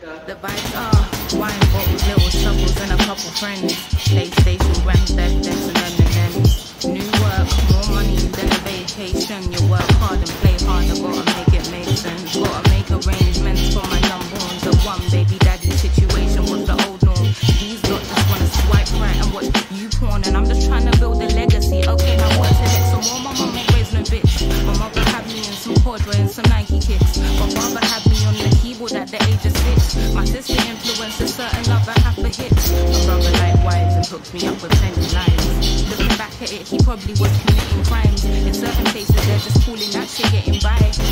The vibes are wine bottles, little struggles, and a couple friends. PlayStation, grand theft, that's and then New work, more money than a vacation. You work hard and play hard, I gotta make it make sense. Gotta make arrangements for my young The one baby daddy situation was the old norm. These lot just wanna swipe right and watch you porn, and I'm just trying to build a legacy. Okay, now My sister influenced a certain love I have for hits. My brother likewise and hooked me up with plenty lines. Looking back at it, he probably was committing crimes. In certain places, they're just calling that shit getting by.